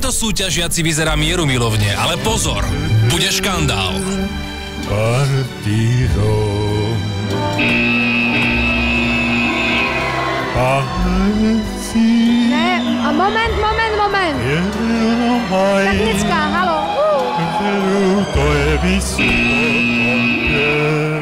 Tento súťažiaci vyzerá mieru milovne, ale pozor, bude škandál. Partirom. Pánci Ne, a moment, moment, moment. Technická, halo. Uh. to je.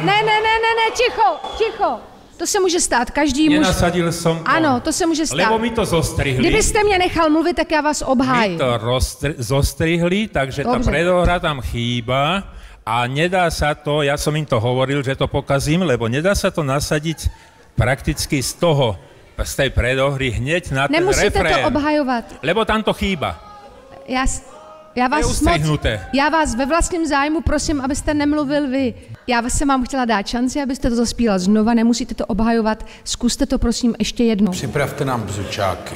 Ne, ne, ne, ne, ne, ticho, ticho. To se může stát, každý muž. Nenasadil som to. Ano, to se může stát. Lebo mi to zostrihli. Kdybyste mě nechal mluvit, tak já vás mi obhájím. to rozstri- zostrihli, takže Dobře. predohra tam chýba a nedá sa to, ja som im to hovoril, že to pokazím, lebo nedá sa to nasadiť prakticky z toho, z tej predohry hneď na ten Nemusíte refrén. to obhajovat. Lebo tam to chýba. Já, s- já vás je moc, já vás ve vlastním zájmu prosím, abyste nemluvil vy. Já jsem vám chtěla dát šanci, abyste to zaspíval znova, nemusíte to obhajovat. Zkuste to prosím ještě jednou. Připravte nám bzučáky.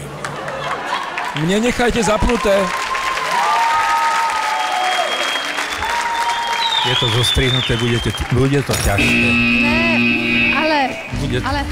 Mne nechajte zapnuté. Je to zostrihnuté, budete, bude to ťažké. Ne, ale, Bude- ale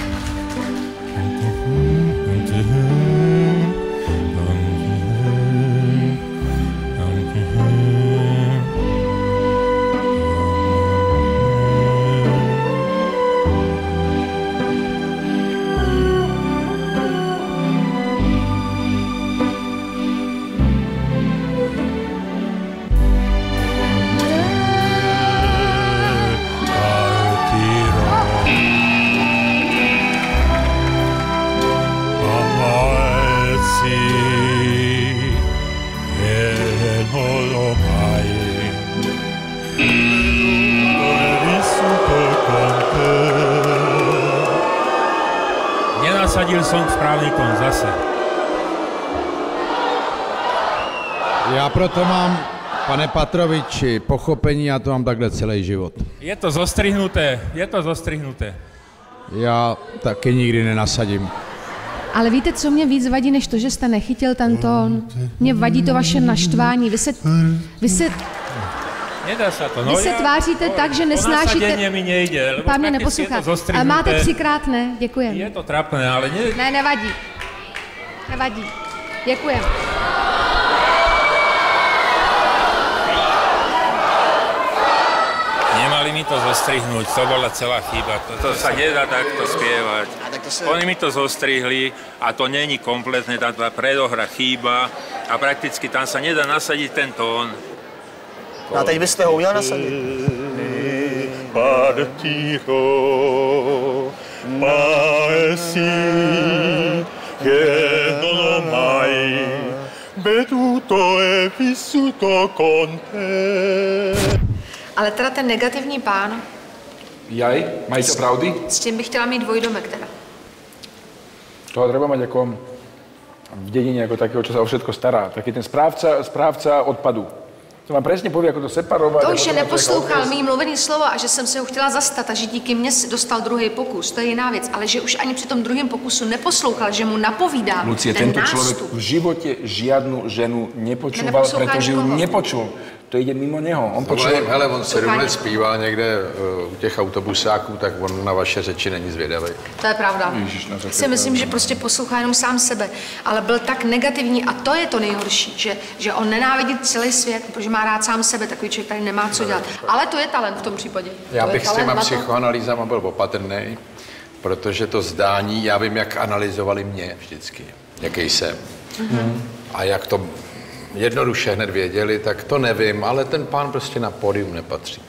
Nenasadil som správny tón zase. Já proto mám, pane Patroviči, pochopení, já to mám takhle celý život. Je to zostrihnuté, je to zostrihnuté. Já taky nikdy nenasadím. Ale víte, co mě víc vadí, než to, že jste nechytil ten tón? Mě vadí to vaše naštvání. Vy se, vy se, Nedá sa to. No, vy se ja- tváříte tak, že nesnášíte... mi nejde, lebo Pán mě neposlouchá. zostrihnuté. máte třikrát ne, děkujem. Je to trapné, ale ne, Ne, nevadí. Nevadí. Děkujem. Nemali mi to zostrihnúť, to bola celá chyba. To, to sa nedá takto spievať. Oni mi to zostrihli a to není kompletné, tá, tá predohra chýba a prakticky tam sa nedá nasadiť ten tón. No a teď byste ho uměl nasadit. Partijo, paesi, che non mai veduto e vissuto con te. Ale teda ten negativní pán, Jaj, majiteľ pravdy? s tím bych chtěla mít dvojdomek teda. Toho treba mať ako v dedine ako takého, čo sa o všetko stará. Taký ten správca, správca odpadu. To vám presne povie, ako to separovať. To už je neposlouchal mý mluvený slovo a že jsem se ho chtěla zastat a že díky mně dostal druhý pokus, to je jiná věc, ale že už ani při tom druhém pokusu neposlouchal, že mu napovídám Lucie, ten tento nástup. v živote žiadnu ženu nepočúval, ju nikoho. nepočul. To ide mimo neho. On Hele, počul... hele, on sedm Poslouchání. let zpíval někde uh, u těch autobusáků, tak on na vaše řeči není zvědavý. To je pravda. Ježiš, na Si myslím, že prostě poslouchá jenom sám sebe, ale byl tak negativní a to je to nejhorší, že, že on nenávidí celý svět, protože má rád sám sebe, takový člověk tady nemá co dělat. Ale to je talent v tom případě. Já to bych s těma psychoanalýzama byl opatrný, protože to zdání, já vím, jak analyzovali mě vždycky, jaký jsem. A jak to jednoduše hned věděli, tak to nevím, ale ten pán prostě na pódium nepatří.